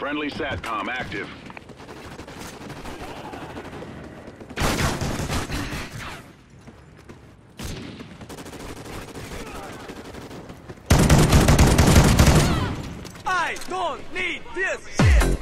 Friendly SATCOM active. I don't need this shit!